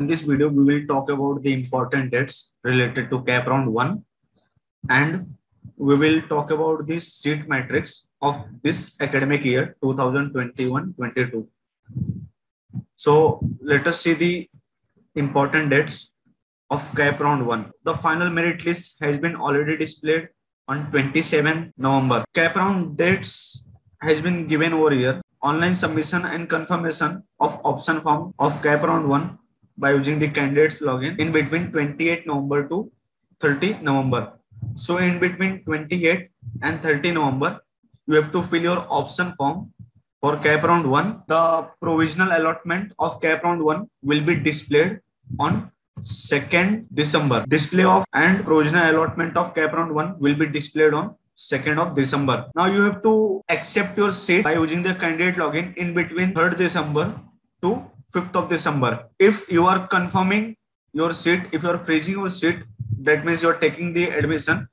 In this video, we will talk about the important dates related to CAP round 1 and we will talk about the seat matrix of this academic year 2021-22. So let us see the important dates of CAP round 1. The final merit list has been already displayed on 27 November. CAP round dates has been given over here. Online submission and confirmation of option form of CAP round 1 by using the candidates login in between 28 November to 30 November. So in between 28 and 30 November, you have to fill your option form for CAP round 1. The provisional allotment of CAP round 1 will be displayed on 2nd December. Display of and provisional allotment of CAP round 1 will be displayed on 2nd of December. Now you have to accept your seat by using the candidate login in between 3rd December to 5th of December. If you are confirming your seat, if you are freezing your seat, that means you are taking the admission.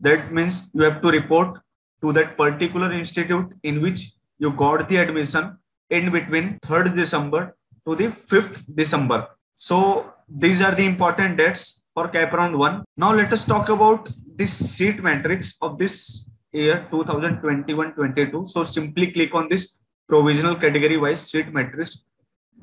That means you have to report to that particular institute in which you got the admission in between 3rd December to the 5th December. So these are the important dates for CAP round 1. Now let us talk about this seat matrix of this year 2021-22. So simply click on this provisional category wise seat matrix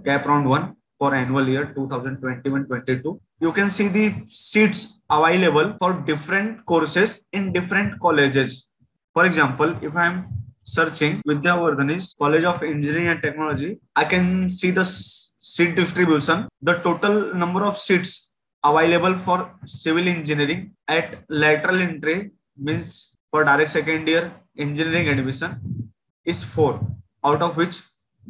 CAP round 1 for annual year 2021-22. You can see the seats available for different courses in different colleges. For example, if I'm searching Vidyavardhini's College of Engineering and Technology, I can see the seat distribution. The total number of seats available for civil engineering at lateral entry means for direct second year engineering admission is four, out of which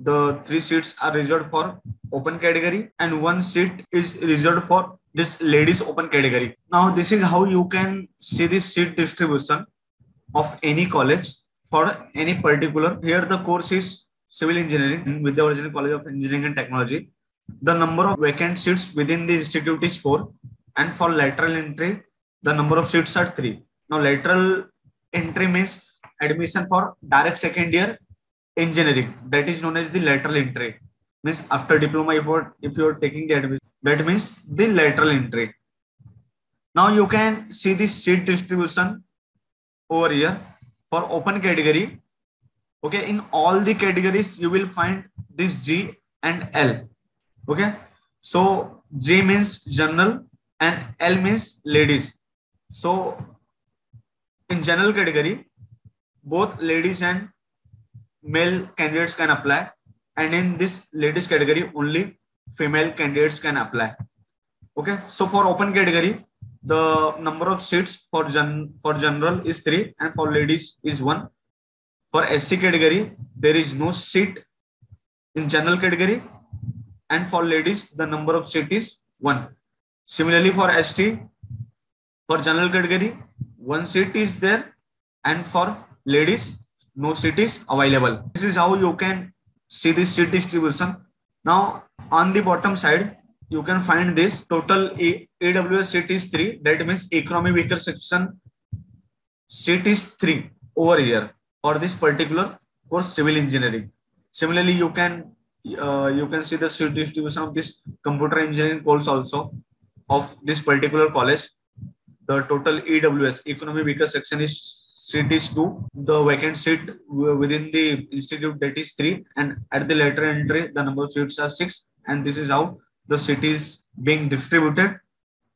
the three seats are reserved for open category and one seat is reserved for this ladies open category. Now this is how you can see the seat distribution of any college for any particular. Here the course is civil engineering with the original College of Engineering and Technology. The number of vacant seats within the institute is four and for lateral entry the number of seats are three. Now lateral entry means admission for direct second year engineering. That is known as the lateral entry. Means after diploma if you're, if you're taking the admission that means the lateral entry. Now you can see the seat distribution over here for open category. Okay in all the categories you will find this g and l. Okay so g means general and l means ladies. So in general category both ladies and male candidates can apply and in this ladies category only female candidates can apply. Okay so for open category the number of seats for gen for general is 3 and for ladies is 1 for sc category there is no seat in general category and for ladies the number of seat is 1 similarly for st for general category one seat is there and for ladies no is available. This is how you can see the seat distribution. Now on the bottom side, you can find this total EWS seat is 3. That means economy weaker section seat is 3 over here for this particular course civil engineering. Similarly, you can uh, you can see the seat distribution of this computer engineering course also of this particular college. The total EWS economy weaker section is seat is 2 the vacant seat within the institute that is 3 and at the later entry the number of seats are 6 and this is how the seat is being distributed.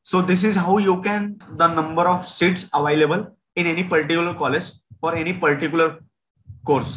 So this is how you can the number of seats available in any particular college for any particular course